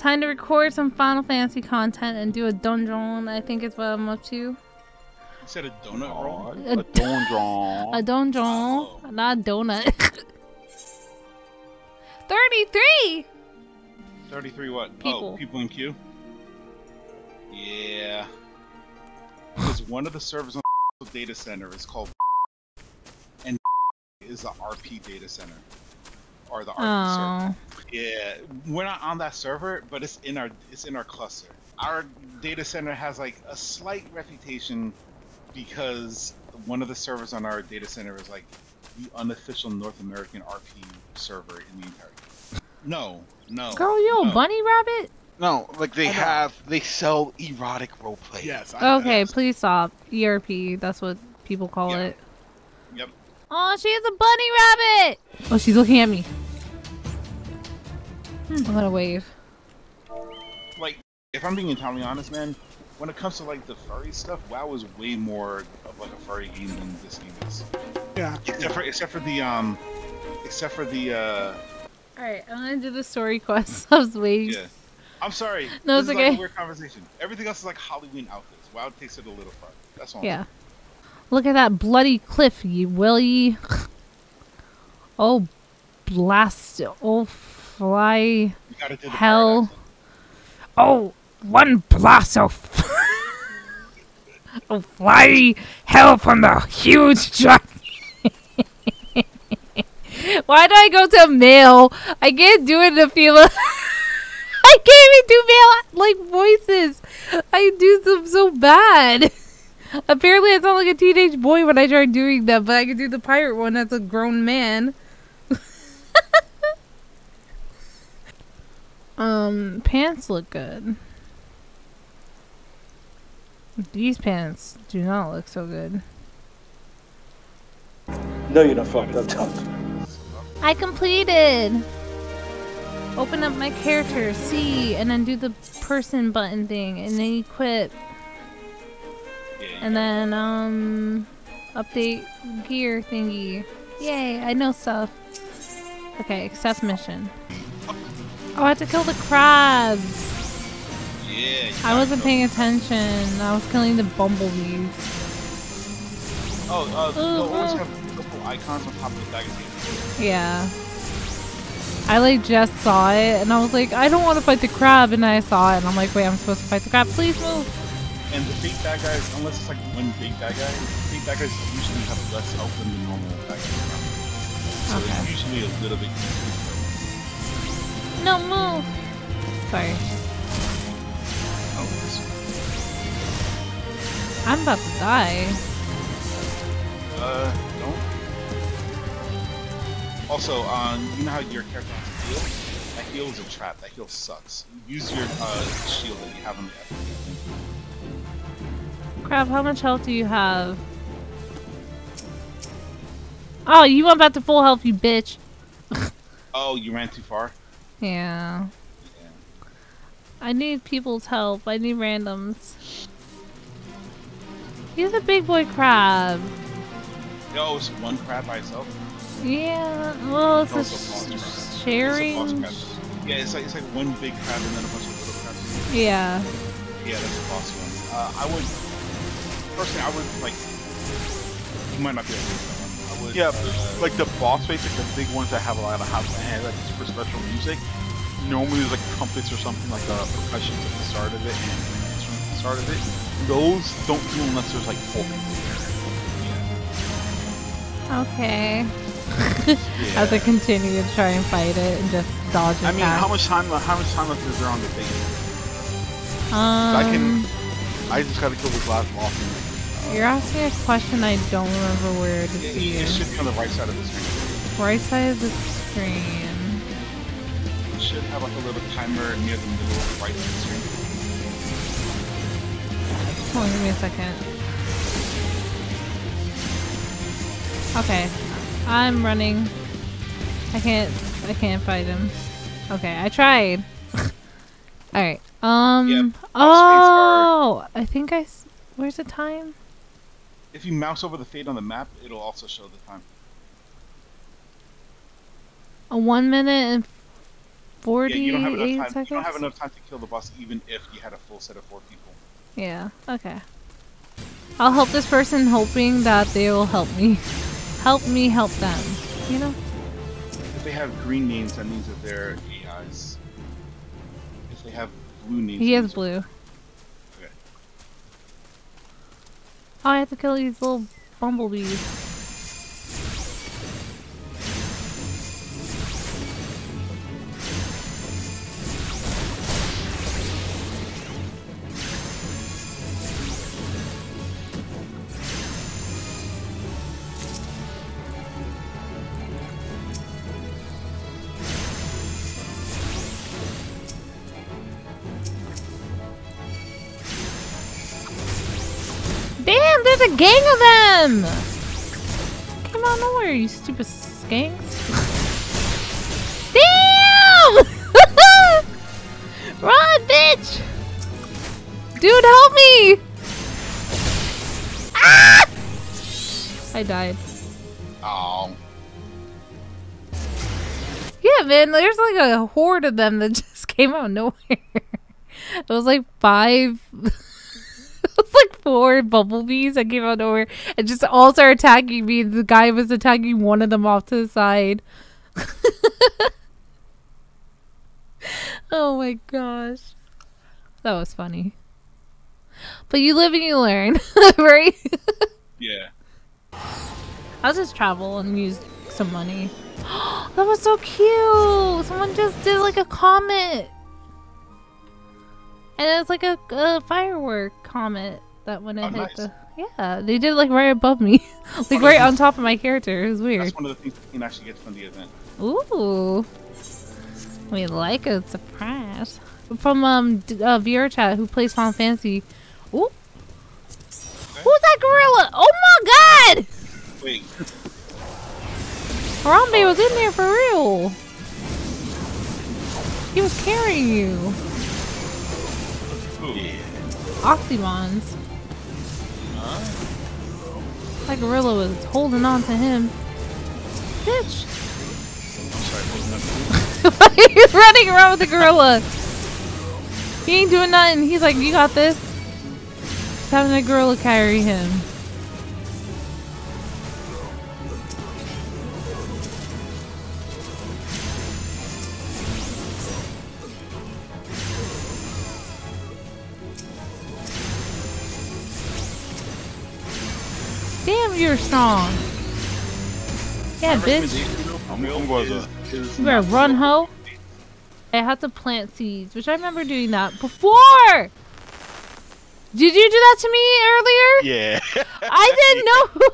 Time to record some Final Fantasy content and do a dungeon. I think is what I'm up to. You said a donut roll? A, A donjon. a dungeon, Oh. not a donut. 33! 33 what? Oh, people. Oh, people in queue? Yeah. Because one of the servers on the data center is called and is the RP data center. Or the RP server. Oh. Yeah, we're not on that server, but it's in our it's in our cluster. Our data center has like a slight reputation because one of the servers on our data center is like the unofficial North American RP server in the entire. No, no. Girl, you a no. bunny rabbit? No, like they have, they sell erotic roleplay. Yes. I- Okay, yes. please stop. ERP, that's what people call Yeah. it. Yep. Oh, she is a bunny rabbit! Oh, she's looking at me. I'm gonna wave. Like, if I'm being entirely honest, man, when it comes to like the furry stuff, WoW is way more of like a furry game than this game is. Yeah. Except for except for the um, except for the uh, Alright, I'm gonna do the story quest. I was waiting. yeah. I'm sorry. No, this it's is like okay. a weird conversation. Everything else is like Halloween outfits. WoW takes it a little far. That's all. Yeah. Look at that bloody cliff, you willy. Oh, blast. Oh, fly. You gotta do the Hell. Oh, one blast of. oh, fly hell from the huge giant. Why do I go to male? I can't do it in a female. I can't even do male like voices. I do them so bad. Apparently, I sound like a teenage boy when I try doing them, but I can do the pirate one as a grown man. Um, pants look good. These pants do not look so good. No, you're not fucked up, Tom. I completed. Open up my character, see, and then do the person button thing, and then equip, and then um, update gear thingy. Yay! I know stuff. Okay, accept mission. Oh, I had to kill the crabs. yeah. I wasn't paying attention. I was killing the bumblebees. Oh, uh, they'll always have couple icons on top of the magazine. Yeah. I like just saw it and I was like, I don't want to fight the crab and I saw it and I'm like, wait, I'm supposed to fight the crab. Please move. And the big bad guys, unless it's like one big bad guy, the big bad guys usually have less health than the normal bad guys. So Okay. it's usually a little bit easier. No, move. Sorry. Oh, I'm about to die. Uh, don't. Also, um, you know how your character has a heal? That heal is a trap. That heal sucks. Use your uh, shield that you have on the Crab, how much health do you have? Oh, you went back to full health, you bitch. Oh, you ran too far? Yeah. Yeah. I need people's help. I need randoms. He's a big boy crab. Yo, it's one crab by itself. Yeah, well, it's a it's a boss crab. sh- It's a sharing. boss crab. Yeah, it's like it's like one big crab and then a bunch of little crabs. Yeah. Yeah, that's a boss one. Uh, I would personally, I would like. You might not be able to Yeah, uh, like the boss fights, like the big ones that have a lot of house and like super special music. Normally there's like trumpets or something like uh, percussion at the start of it and instruments at the start of it. Those don't heal unless there's like four people there. Okay. yeah. As I continue to try and fight it and just dodge it. I mean, pass. how much time? How much time left is there on the thing? Um, I can. I just gotta kill this last boss. You're asking a question I don't remember where to Yeah, see it should be on the right side of the screen. Right side of the screen. It should have like a little timer near the middle of the right side of the screen. Hold on, give me a second. Okay. I'm running. I can't I can't fight him. Okay, I tried. Alright. Um Yeah, Oh I think I s- where's the time? If you mouse over the fade on the map, it'll also show the time. A one minute and 48 Yeah, you don't have enough time. seconds? You don't have enough time to kill the boss, even if you had a full set of four people. Yeah, okay. I'll help this person hoping that they will help me. Help me help them. You know? If they have green names, that means that they're AIs. If they have blue names, He has blue. Okay. Oh, I have to kill these little bumblebees. There's a gang of them! Came out of nowhere, you stupid skanks. Damn! Run, bitch! Dude, help me! Ah! I died. Oh, Yeah, man, there's like a horde of them that just came out of nowhere. It was like five. it was four bumblebees that came out of nowhere and just all started attacking me. The guy was attacking one of them off to the side. oh my gosh. That was funny. But you live and you learn, right? yeah. I'll just travel and use some money. that was so cute. Someone just did like a comet. And it's like a, a firework comet that when it Oh, hit nice. the. Yeah, they did it like right above me. like right on top of my character. It was weird. That's one of the things you can actually get from the event. Ooh. We like a surprise. From um uh, VR chat who plays Final Fantasy. Ooh. Who's that gorilla? Oh my god! Wait, Harambe was in there for real. He was carrying you. who? Oxymons. That gorilla was holding on to him. Bitch. Why are you running around with the gorilla? He ain't doing nothing. He's like, you got this. Just having a gorilla carry him. Damn, you're. Yeah, bitch. I'm gonna go. You better run, ho. I had to plant seeds, which I remember doing that before. Did you do that to me earlier? Yeah. I didn't know who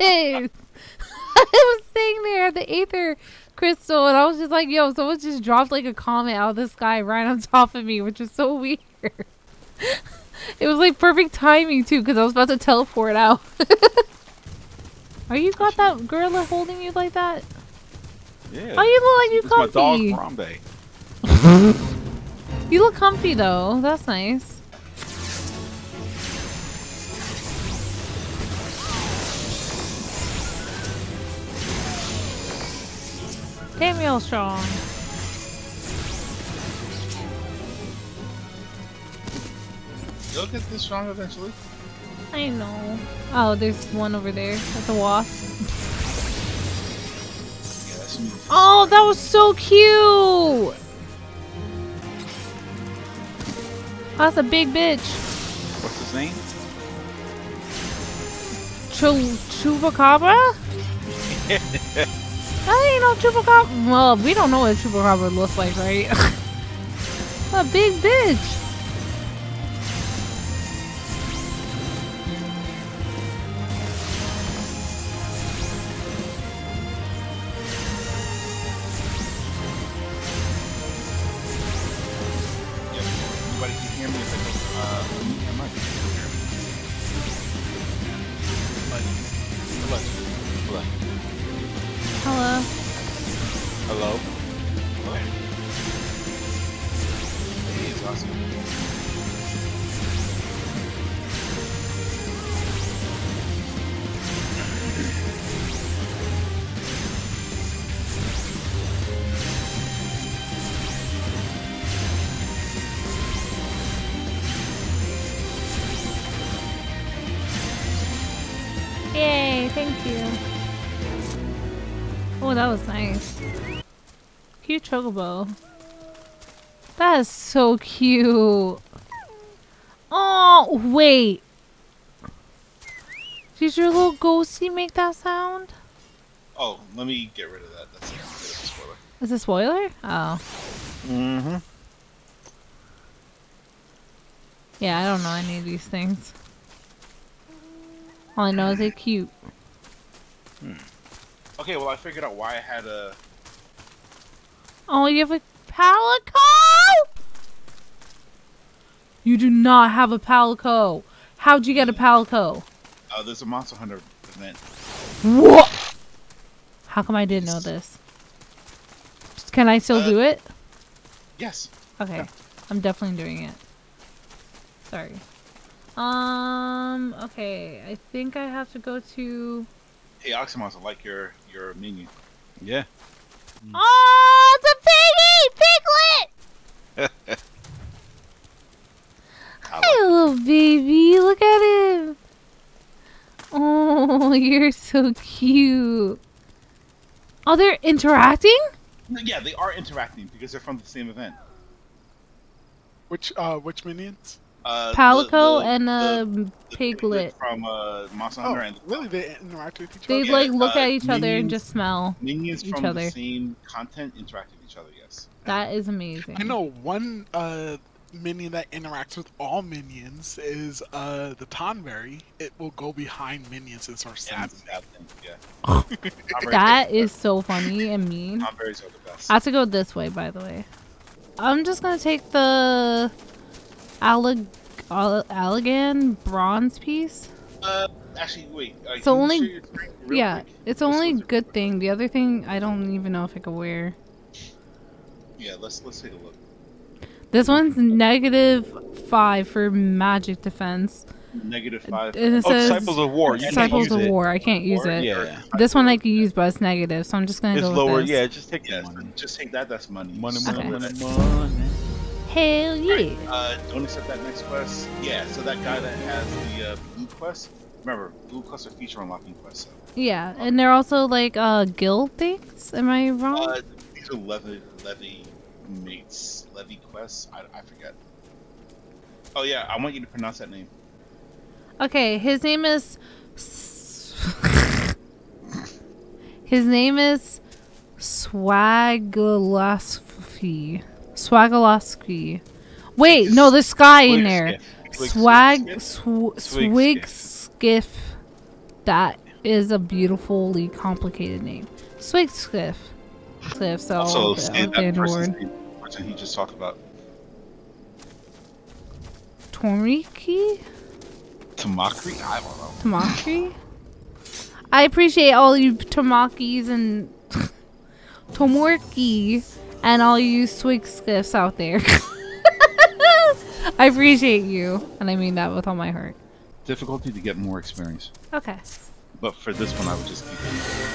it was. I was sitting there at the Aether crystal, and I was just like, "Yo, someone just dropped like a comment out of the sky right on top of me," which was so weird. it was like perfect timing too, because I was about to teleport out. Are you got that gorilla holding you like that? Yeah. Oh, you look like you comfy. my dog comfy. You look comfy though. That's nice. Damn, you're strong. You'll get this strong eventually. I know. Oh, there's one over there. That's a wasp. Yeah, that's me. Oh, that was so cute. That's a big bitch. What's his name? Chu- Chupacabra? I ain't no Chupacabra. Well, we don't know what Chupacabra looks like, right? a big bitch. Hello. Hello. Hello. Hey, it's awesome. Was nice. Cute chocobo. That is so cute. Oh, wait. Did your little ghosty make that sound? Oh, let me get rid of that. That's a bit of a spoiler. Is it a spoiler? Oh. Mm-hmm. Yeah, I don't know any of these things. All I know is they're cute. Okay, well I figured out why I had a. Oh, you have a palico? You do not have a palico. How'd you get a palico? Uh, there's a Monster Hunter event. What? How come I didn't know this? Can I still Uh, do it? Yes. Okay, I'm definitely doing it. Sorry. Um. Okay, I think I have to go to. Hey, Oxymos, I like your your minion. Yeah. Oh, it's a piggy! Piglet! I like Hi, little baby. Look at him. Oh, you're so cute. Oh, they're interacting? Yeah, they are interacting because they're from the same event. Which uh which minions? Uh, Palico the- and a the piglet. from uh, Monster Oh, Hunter and really? They interact with each They other. yeah, like look uh, at each other and just smell. minions each from other. the same content interact with each other. Yes. That is amazing. I know one uh minion that interacts with all minions is uh the Tonberry. It will go behind minions and start stabbing. stab them, Yeah. Tonberries That are- is so funny and mean. Tonberries are the best. I have to go this way, by the way. I'm just gonna take the Alleg Al- Allagan bronze piece. Uh, actually, wait. Uh, So can only- share your screen real yeah, quick? it's Let's only look at- good thing. The other thing, I don't even know if I could wear. Yeah, let's let's take a look. This one's negative five for magic defense. Negative five. And it Oh, says Disciples of War. You Disciples use of it. War. I can't use War, it. Yeah. This one I can use, but it's negative, so I'm just gonna It's go lower. with this. Yeah, just take Yeah, the money. just take that. That's money. Money, money, Okay. money, money. Hell yeah! Uh, don't accept that next quest. Yeah, so that guy that has the uh, blue quest. Remember, blue quests are feature unlocking quests. So. Yeah, and they're also like uh guild things. Am I wrong? Uh, these are levy levy mates levy quests. I, I forget. Oh yeah, I want you to pronounce that name. Okay, his name is. his name is Swagolosky. Swagolosky. Wait, no, there's Sky in there. Swag. Sw- Swig Skiff. That is a beautifully complicated name. Swig Skiff. Skiff, so Also, I'll- say I'll that person's name, person he just talked about. Toriki? Tamakri? I don't know. Tamaki? I appreciate all you Tamakis and Tomorki and all you swig skiffs out there. I appreciate you, and I mean that with all my heart. Difficulty to get more experience. Okay. But for this one, I would just keep it.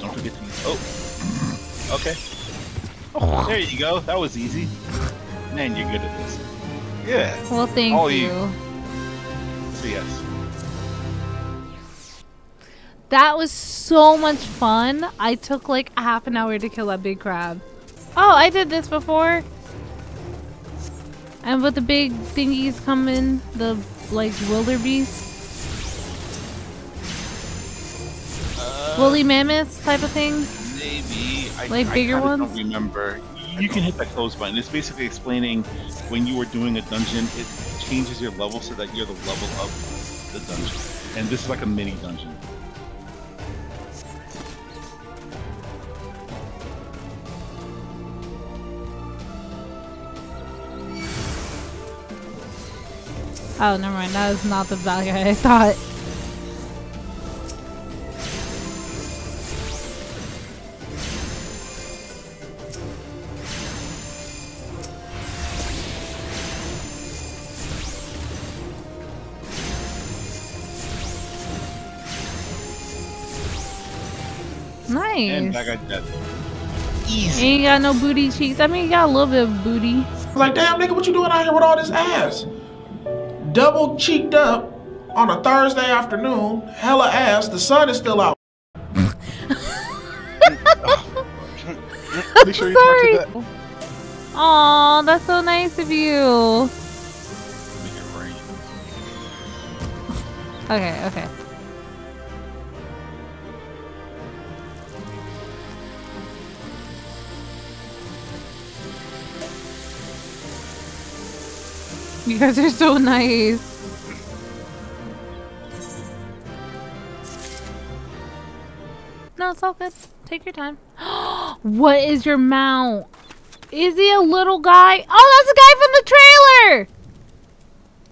Don't forget to use. Oh. okay. There you go. That was easy. Man, you're good at this. Yeah. Well, thank All you. you. So yes. That was so much fun. I took like half an hour to kill that big crab. Oh, I did this before. And with the big thingies coming, the like wildebeest, Uh, woolly mammoths type of thing. Maybe. I, Like I bigger kinda ones? Don't remember. You, you can hit that close button. It's basically explaining when you are doing a dungeon, it changes your level so that you're the level of the dungeon. And this is like a mini dungeon. Oh, never mind. That is not the bad guy I thought. And Nice. that guy dead. Ain't got no booty cheeks. I mean, you got a little bit of booty. Like, damn, nigga, what you doing out here with all this ass? Double cheeked up on a Thursday afternoon, hella ass, the sun is still out. Make sure you Sorry. that. Aw, that's so nice of you. Make it rain. Okay, okay. You guys are so nice. No, it's all good. Take your time. what is your mount? Is he a little guy? Oh, that's the guy from the trailer!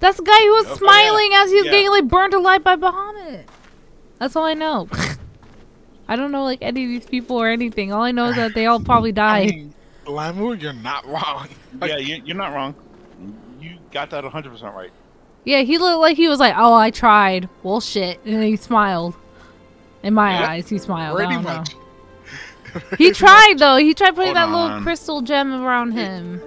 That's the guy who was Okay, smiling as he was yeah. getting like burned alive by Bahamut. That's all I know. I don't know like any of these people or anything. All I know is that they all probably I died. mean, Lamu, you're not wrong. Like, yeah, you're not wrong. You got that 100% right. Yeah, he looked like he was like, "Oh, I tried." Well, shit, and then he smiled. In my Yeah, eyes, he smiled. I pretty don't know. much. He tried though. He tried putting Hold that little crystal gem around him,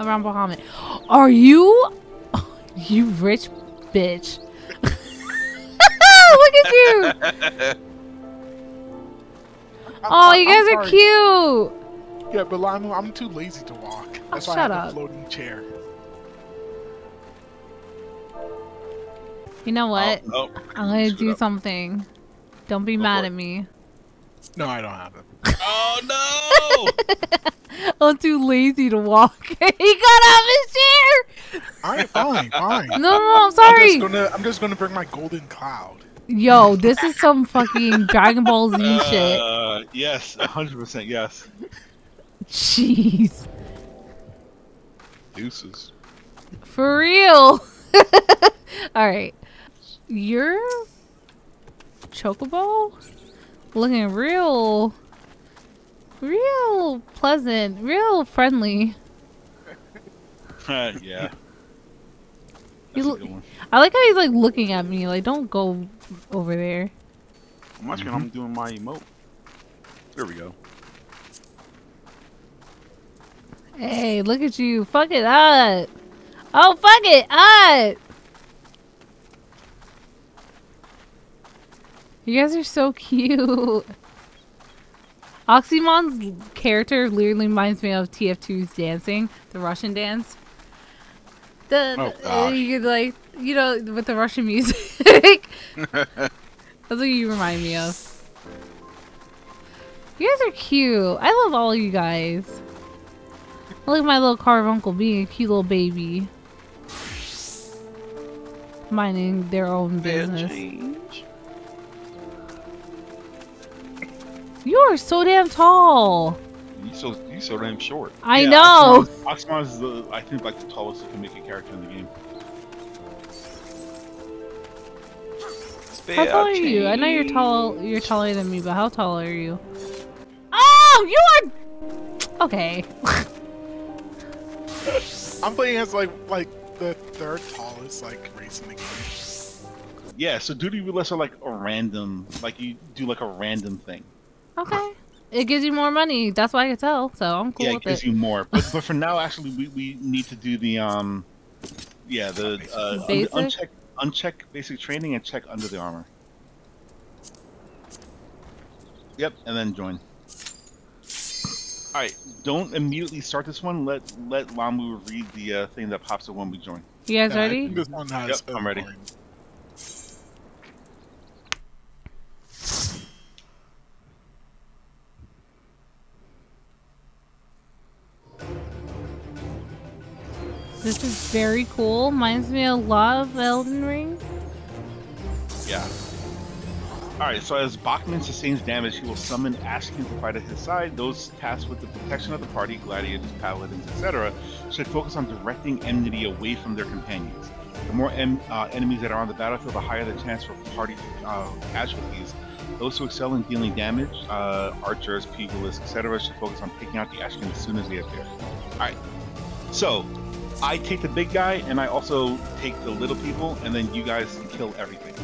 around Bahamut. Are you, you rich bitch? Look at you! Oh, you guys are cute. Yeah, but Lamu, I'm too lazy to walk. That's oh, why Oh, shut I have up. a floating chair. You know what? Oh, I'm gonna screwed do up. something. Don't be Go mad for at me. No, I don't have it. oh no! I'm too lazy to walk. he got out of his chair. All right, fine, fine. No, no, no I'm I'm sorry. just gonna, I'm just gonna bring my golden cloud. Yo, this is some fucking Dragon Ball Z shit. Uh, yes, 100% yes. Jeez. Deuces. For real. Alright. Your chocobo looking real real pleasant, real friendly. Yeah. You That's a look- good one. I like how he's like looking at me, like don't go over there. I'm watching. I'm mm-hmm. doing my emote. There we go. Hey, look at you. Fuck it up. Oh fuck it up. You guys are so cute. Oxymon's character literally reminds me of TF2's dancing, the Russian dance. The, Oh, uh, gosh. you could like, you know, with the Russian music. That's what you remind me of. You guys are cute. I love all you guys. Look at my little carbuncle being a cute little baby. Minding their own business. You are so damn tall. You so you so damn short. I Yeah, know. Oxymon, Oxymon is the, I think, like the tallest you can make a character in the game. How tall are you? I know you're tall. You're taller than me, but how tall are you? Oh, you are. Okay. I'm playing as like like the third tallest like race in the game. Yeah, so duty roulette are like a random, like you do like a random thing. Okay. It gives you more money. That's why I can tell. So I'm cool with it. yeah, it with gives it. you more. But, but for now, actually, we, we need to do the um, yeah, the uh, un- uncheck uncheck basic training and check under the armor. Yep, and then join. All right, don't immediately start this one. Let let Lamu read the uh, thing that pops up when we join. You guys Yeah, I ready? think This one has. Yep, I'm ready. important- This is very cool. Reminds me a lot of Elden Ring. Yeah. Alright, so as Bachman sustains damage, he will summon Ashkin to fight at his side. Those tasked with the protection of the party, gladiators, paladins, etc., should focus on directing enmity away from their companions. The more uh, enemies that are on the battlefield, the higher the chance for party uh, casualties. Those who excel in dealing damage, uh, archers, pugilists, etc., should focus on taking out the Ashkin as soon as they appear. Alright, so I take the big guy, and I also take the little people, and then you guys kill everything.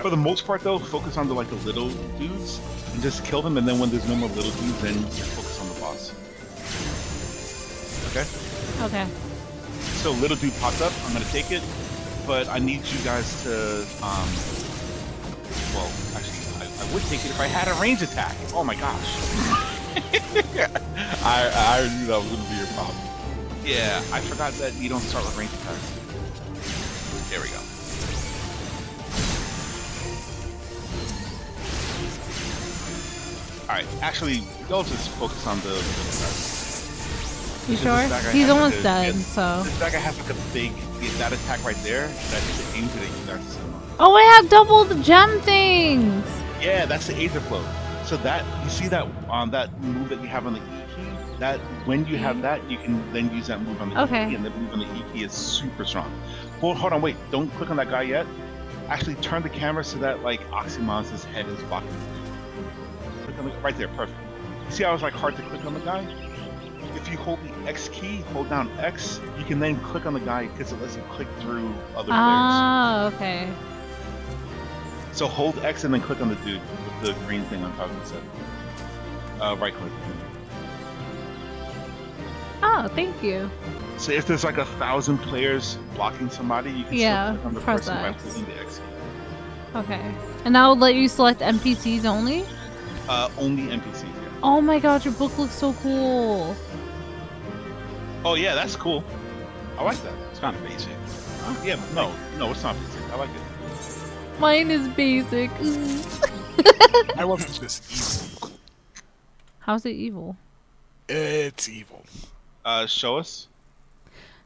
For the most part, though, focus on the like the little dudes and just kill them. And then when there's no more little dudes, then just focus on the boss. Okay. Okay. So little dude pops up. I'm gonna take it. but I need you guys to. Um, well, actually, I, I would take it if I had a range attack. Oh my gosh. I I knew that was gonna be your problem. Yeah, I forgot that you don't start with range attacks. There we go. Alright, actually, y'all just focus on the. You sure? He's almost to- dead, so. This guy has like a big, yeah, that attack right there, that's the aim to the you. Oh, I have double the gem things! Yeah, that's the Aether Flow. So that, you see that on that move that you have on the? That, when you have that, you can then use that move on the Okay. E key, and the move on the E key is super strong. Hold, hold on, wait, don't click on that guy yet. Actually, turn the camera so that, like, Oxymon's head is blocking. Click on the, right there, perfect. You see how it's, like, hard to click on the guy? If you hold the X key, hold down X, you can then click on the guy because it lets you click through other players. Ah, okay. So hold X and then click on the dude with the green thing on top of his head. Uh, right click. Oh, thank you. So if there's like a thousand players blocking somebody, you can Yeah, still click on the press person by X. holding the X key. Okay. And that will let you select NPCs only? Uh, only NPCs. Yeah. Oh my god, your book looks so cool. Oh yeah, that's cool. I like that. It's kind of basic. Yeah, no, no, it's not basic. I like it. Mine is basic. I weapon's this. evil. How's it evil? It's evil. Uh, show us.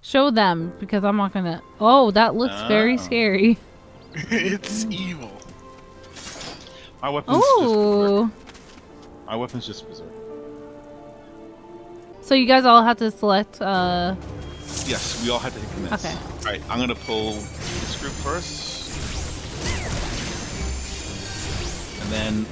Show them because I'm not gonna. Oh, that looks very Oh. scary. it's evil. My weapon's just Oh, berserk. My weapon's just berserk. so you guys all have to select. uh Yes, we all have to hit commits. Okay. All right, I'm gonna pull this group first, and then.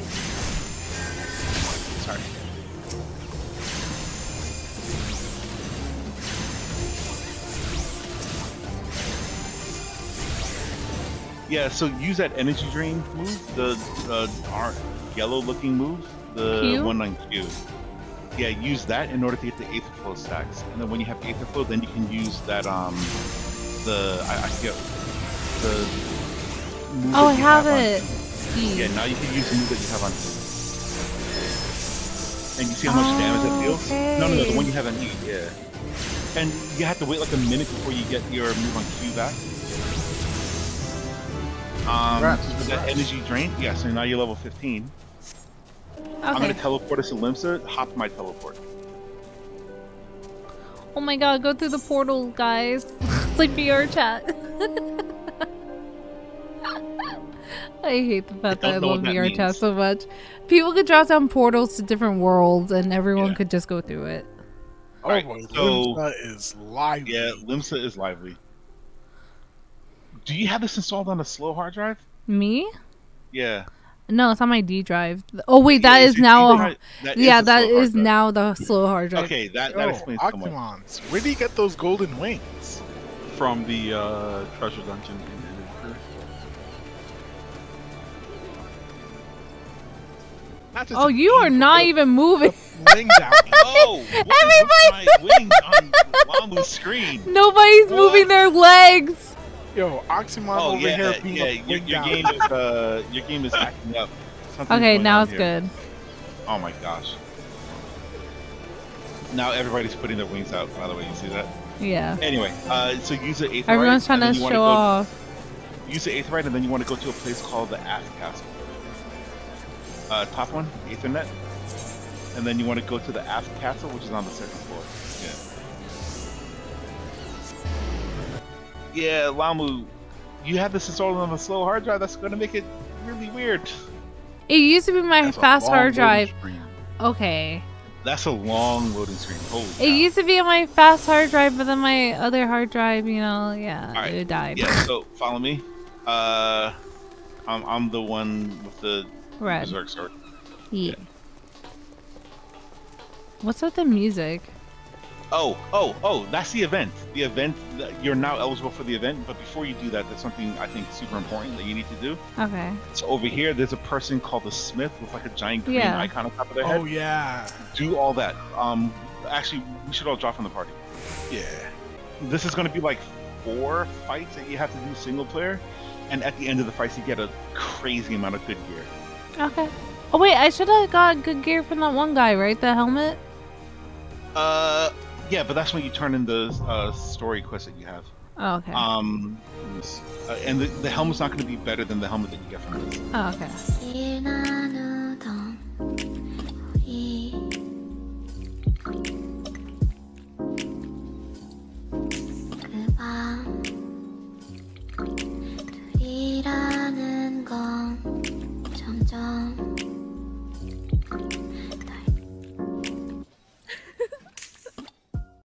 Yeah, so use that energy drain move, the uh, our yellow-looking move, the Q? one on Q. Yeah, use that in order to get the Aether Flow stacks, and then when you have Aether Flow, then you can use that um the I, I forget the. Move Oh, I have on- it. Yeah, now you can use the move that you have on. And you see how much damage that deals? No, no, no, the one you have on E, yeah. And you have to wait like a minute before you get your move on Q back. Um, Congrats, with that congrats. energy drain, yeah. So now you're level 15. I'm gonna teleport us to Limsa. Hop my teleport. Oh my god, go through the portal, guys. it's like VR chat. I hate the fact I that I love what that VR chat so much. People could drop down portals to different worlds and everyone Yeah. could just go through it. Oh Alright, boy, so- Limsa is lively. Yeah, Limsa is lively. Do you have this installed on a slow hard drive? Me? Yeah. No, it's on my D drive. Oh wait, that Yeah, is now. D A, drive. That yeah, the that is drive. now the slow hard drive. Okay, that, that Yo, explains somewhat. Octomons, where do you get those golden wings? From the uh, treasure dungeon in Ender Oh, an you are not even moving. wing down. Oh, what is with my wings on Lamu's screen? Nobody's What? moving their legs. Yo, Oxymon Oh over yeah, here being yeah. Your, your game is uh, your game is acting up. Something's Okay, now it's here. good. Oh my gosh. Now everybody's putting their wings out. By the way, you see that? Yeah. Anyway, uh, so use the eighth. Everyone's trying to show off. Use the aetheryte, and then you want to go to a place called the Aftcastle. Uh, top one, Aethernet, and then you want to go to the Aftcastle, which is on the second floor. Yeah. Yeah, Lamu, you have this installed on a slow hard drive. That's going to make it really weird. It used to be my That's fast hard drive. screen. Okay. That's a long loading screen. Holy It cow. used to be on my fast hard drive, but then my other hard drive, you know, yeah, Alright, it died. Yeah, so follow me. Uh, I'm, I'm the one with the Red. berserk sword. Yeah. What's with the music? Oh, oh, oh, that's the event. The event, that you're now eligible for the event, but before you do that, there's something I think super important that you need to do. Okay. So over here, there's a person called the Smith with like a giant green Yeah. icon on top of their head. Oh yeah, Do all that. Um, actually, we should all drop from the party. yeah. This is going to be like four fights that you have to do single player, and at the end of the fights, you get a crazy amount of good gear. Okay. Oh wait, I should have got good gear from that one guy, right? The helmet. Uh, yeah, but that's when you turn in the uh, story quest that you have. Oh, okay. Um, uh, and the, the helmet's not going to be better than the helmet that you get from this. oh, okay.